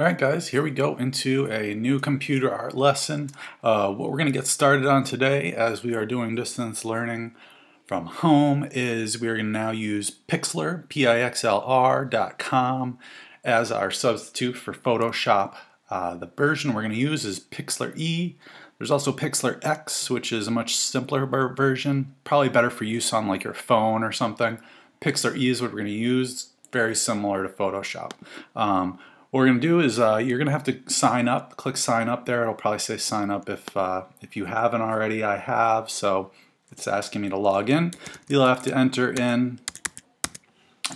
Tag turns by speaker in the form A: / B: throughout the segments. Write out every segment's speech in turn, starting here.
A: Alright guys, here we go into a new computer art lesson. Uh, what we're going to get started on today as we are doing distance learning from home is we're going to now use Pixlr, P-I-X-L-R.com as our substitute for Photoshop. Uh, the version we're going to use is Pixlr E. There's also Pixlr X, which is a much simpler version, probably better for use on like your phone or something. Pixlr E is what we're going to use, very similar to Photoshop. Um, what we're going to do is uh, you're going to have to sign up. Click sign up there. It'll probably say sign up if, uh, if you haven't already. I have, so it's asking me to log in. You'll have to enter in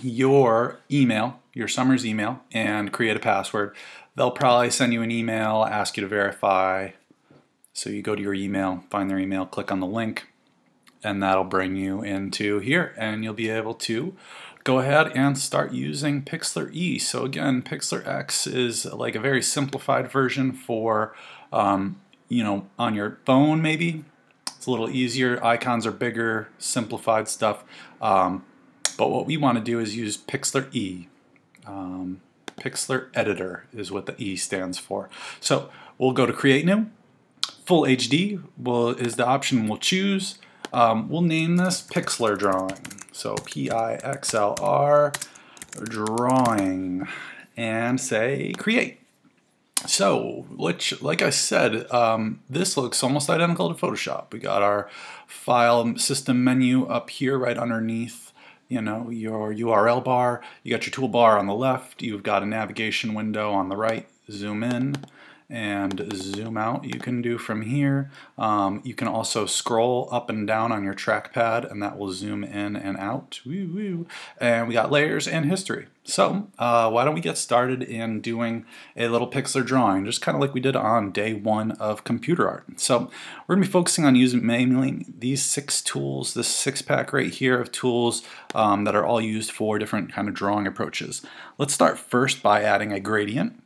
A: your email, your Summers email, and create a password. They'll probably send you an email, ask you to verify. So you go to your email, find their email, click on the link, and that'll bring you into here, and you'll be able to go ahead and start using Pixlr E. So again, Pixlr X is like a very simplified version for, um, you know, on your phone maybe. It's a little easier. Icons are bigger, simplified stuff. Um, but what we want to do is use Pixlr E. Um, Pixlr Editor is what the E stands for. So we'll go to Create New. Full HD will, is the option we'll choose. Um, we'll name this Pixlr Drawing. So P-I-X-L-R drawing and say create. So, which, like I said, um, this looks almost identical to Photoshop. We got our file system menu up here right underneath you know, your URL bar. You got your toolbar on the left. You've got a navigation window on the right. Zoom in and zoom out you can do from here. Um, you can also scroll up and down on your trackpad and that will zoom in and out. Woo -woo. And we got layers and history. So uh, why don't we get started in doing a little Pixlr drawing, just kind of like we did on day one of computer art. So we're to be focusing on using mainly these six tools, this six pack right here of tools um, that are all used for different kind of drawing approaches. Let's start first by adding a gradient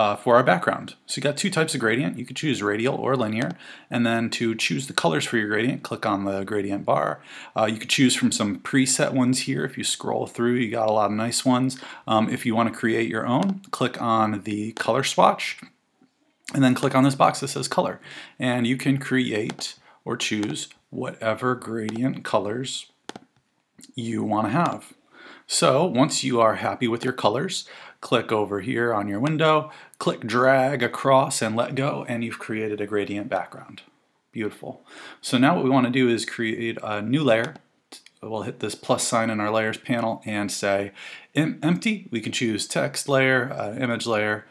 A: uh, for our background. So you got two types of gradient. You could choose radial or linear. And then to choose the colors for your gradient, click on the gradient bar. Uh, you could choose from some preset ones here. If you scroll through, you got a lot of nice ones. Um, if you want to create your own, click on the color swatch and then click on this box that says color. And you can create or choose whatever gradient colors you want to have. So once you are happy with your colors, click over here on your window, click drag across and let go, and you've created a gradient background. Beautiful. So now what we want to do is create a new layer. We'll hit this plus sign in our layers panel and say empty. We can choose text layer, uh, image layer,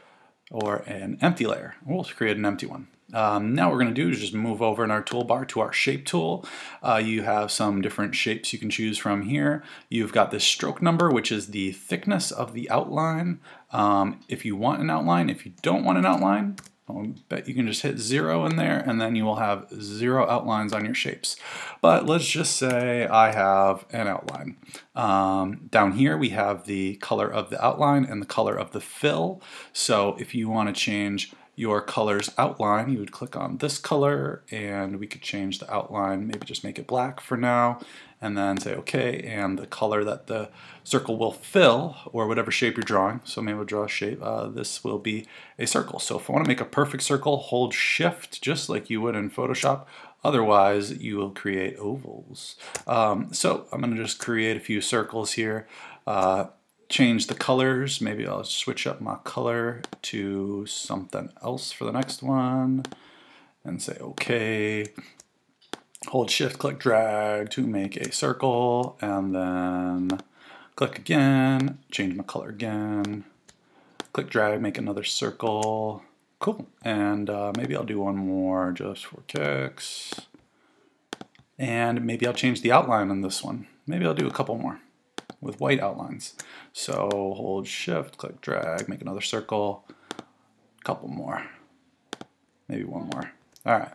A: or an empty layer. We'll create an empty one. Um, now what we're going to do is just move over in our toolbar to our shape tool. Uh, you have some different shapes you can choose from here. You've got this stroke number, which is the thickness of the outline. Um, if you want an outline, if you don't want an outline, I'll bet you can just hit zero in there and then you will have zero outlines on your shapes. But let's just say I have an outline. Um, down here we have the color of the outline and the color of the fill. So if you want to change your color's outline, you would click on this color and we could change the outline, maybe just make it black for now, and then say okay, and the color that the circle will fill, or whatever shape you're drawing, so maybe we'll draw a shape, uh, this will be a circle. So if I want to make a perfect circle, hold shift just like you would in Photoshop, otherwise you will create ovals. Um, so I'm going to just create a few circles here. Uh, change the colors. Maybe I'll switch up my color to something else for the next one and say okay. Hold shift, click drag to make a circle and then click again, change my color again, click drag, make another circle. Cool. And uh, maybe I'll do one more just for kicks. And maybe I'll change the outline on this one. Maybe I'll do a couple more with white outlines. So hold shift, click drag, make another circle, couple more, maybe one more. All right.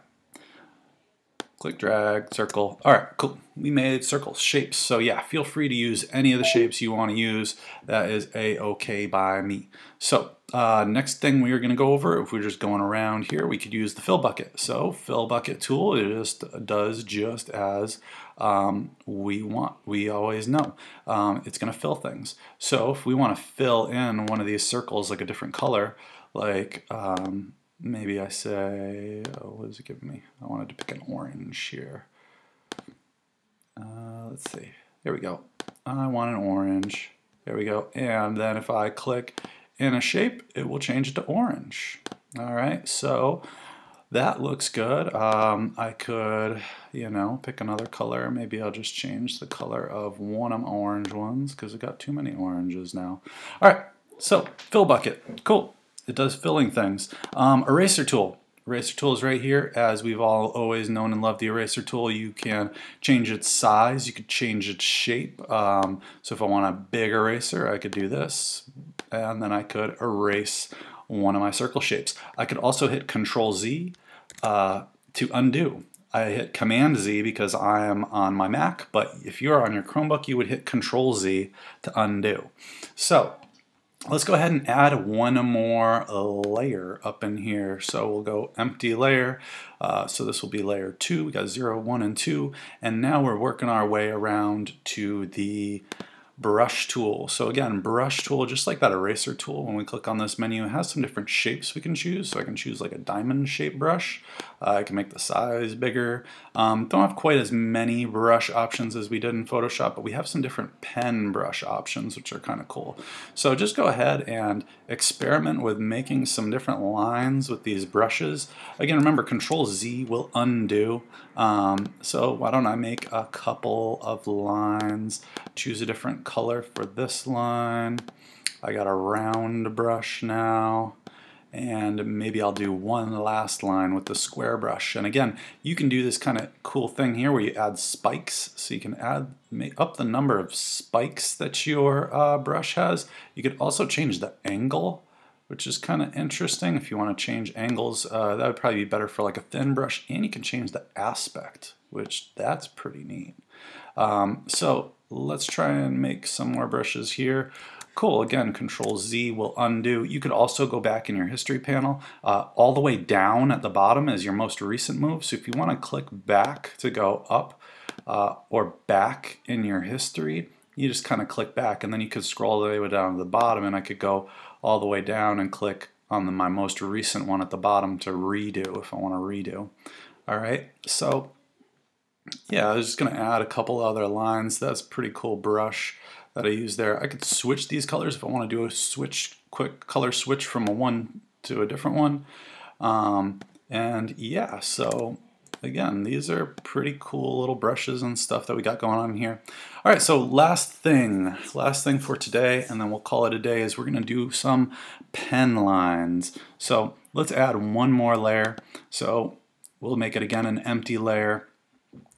A: Click, drag, circle. All right, cool. We made circles, shapes. So yeah, feel free to use any of the shapes you want to use. That is a-okay by me. So uh, next thing we are going to go over, if we're just going around here, we could use the fill bucket. So fill bucket tool it just does just as um, we want. We always know um, it's going to fill things. So if we want to fill in one of these circles like a different color, like um, maybe I say, oh, what is it giving me? I wanted to pick an orange here. Uh, let's see. There we go. I want an orange. There we go. And then if I click in a shape, it will change it to orange. All right, so that looks good. Um, I could, you know, pick another color. Maybe I'll just change the color of one of my orange ones because I got too many oranges now. All right, so fill bucket, cool. It does filling things. Um, eraser tool. Eraser tool is right here. As we've all always known and loved the eraser tool, you can change its size, you could change its shape. Um, so if I want a big eraser, I could do this, and then I could erase one of my circle shapes. I could also hit Control Z uh, to undo. I hit Command Z because I am on my Mac, but if you're on your Chromebook, you would hit Control Z to undo. So let's go ahead and add one more layer up in here. So we'll go empty layer. Uh, so this will be layer two. We got zero, one, and two. And now we're working our way around to the brush tool. So again, brush tool, just like that eraser tool, when we click on this menu, it has some different shapes we can choose. So I can choose like a diamond shape brush. Uh, I can make the size bigger. Um, don't have quite as many brush options as we did in Photoshop, but we have some different pen brush options, which are kind of cool. So just go ahead and experiment with making some different lines with these brushes. Again, remember Control Z will undo. Um, so why don't I make a couple of lines, choose a different color for this line. I got a round brush now and maybe I'll do one last line with the square brush. And again, you can do this kind of cool thing here where you add spikes. So you can add up the number of spikes that your uh, brush has. You could also change the angle, which is kind of interesting. If you want to change angles, uh, that would probably be better for like a thin brush. And you can change the aspect, which that's pretty neat. Um, so let's try and make some more brushes here. Cool, again, Control Z will undo. You could also go back in your history panel. Uh, all the way down at the bottom is your most recent move. So if you want to click back to go up uh, or back in your history, you just kind of click back and then you could scroll all the way down to the bottom and I could go all the way down and click on the, my most recent one at the bottom to redo if I want to redo. All right, so yeah, I was just going to add a couple other lines. That's pretty cool brush that I use there. I could switch these colors if I want to do a switch, quick color switch from a one to a different one. Um, and yeah, so again, these are pretty cool little brushes and stuff that we got going on here. All right, so last thing, last thing for today, and then we'll call it a day, is we're gonna do some pen lines. So let's add one more layer. So we'll make it again an empty layer.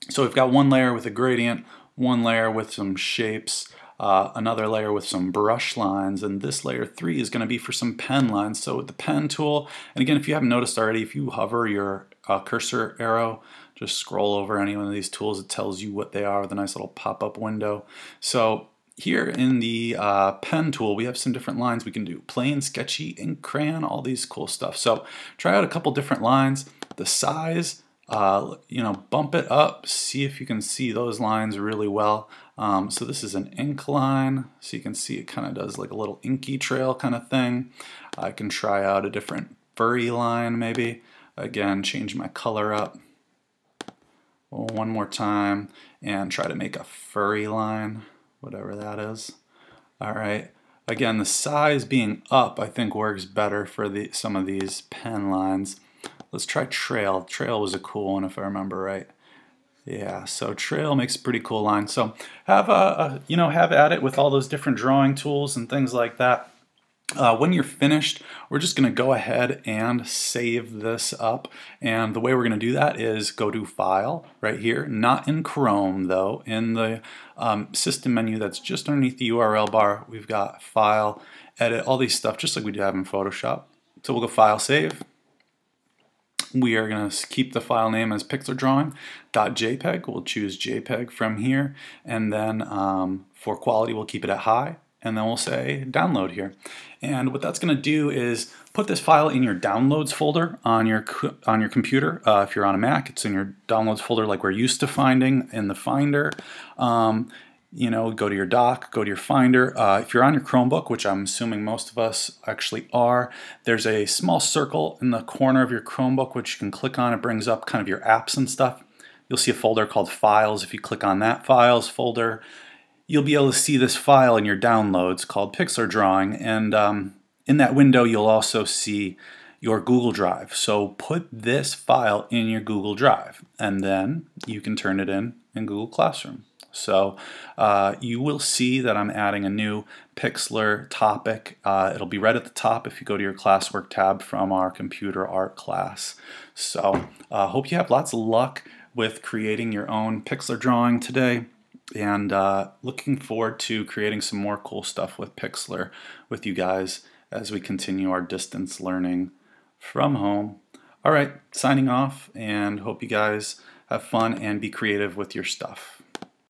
A: So we've got one layer with a gradient, one layer with some shapes, uh, another layer with some brush lines, and this layer 3 is going to be for some pen lines. So with the pen tool, and again, if you haven't noticed already, if you hover your uh, cursor arrow, just scroll over any one of these tools, it tells you what they are with a nice little pop-up window. So here in the uh, pen tool, we have some different lines we can do. Plain, sketchy, ink crayon, all these cool stuff. So try out a couple different lines. The size, uh, you know, bump it up, see if you can see those lines really well. Um, so this is an ink line, so you can see it kind of does like a little inky trail kind of thing. I can try out a different furry line maybe. Again, change my color up one more time and try to make a furry line, whatever that is. All right. Again, the size being up I think works better for the some of these pen lines. Let's try trail. Trail was a cool one if I remember right. Yeah, so Trail makes a pretty cool line. So have a, a, you know have at it with all those different drawing tools and things like that. Uh, when you're finished, we're just going to go ahead and save this up. And the way we're going to do that is go to File right here, not in Chrome though. In the um, system menu that's just underneath the URL bar, we've got File, Edit, all these stuff just like we do have in Photoshop. So we'll go File, Save we are going to keep the file name as pixeldrawing.jpg. We'll choose JPEG from here, and then um, for quality, we'll keep it at high. and then we'll say download here. And what that's going to do is put this file in your downloads folder on your on your computer. Uh, if you're on a Mac, it's in your downloads folder like we're used to finding in the Finder. Um, you know, go to your dock, go to your Finder. Uh, if you're on your Chromebook, which I'm assuming most of us actually are, there's a small circle in the corner of your Chromebook which you can click on. It brings up kind of your apps and stuff. You'll see a folder called Files. If you click on that Files folder, you'll be able to see this file in your downloads called Pixlr Drawing. And um, in that window, you'll also see your Google Drive. So put this file in your Google Drive, and then you can turn it in in Google Classroom. So uh, you will see that I'm adding a new Pixlr topic. Uh, it'll be right at the top if you go to your classwork tab from our computer art class. So uh, hope you have lots of luck with creating your own Pixlr drawing today and uh, looking forward to creating some more cool stuff with Pixlr with you guys as we continue our distance learning from home. All right, signing off and hope you guys have fun and be creative with your stuff.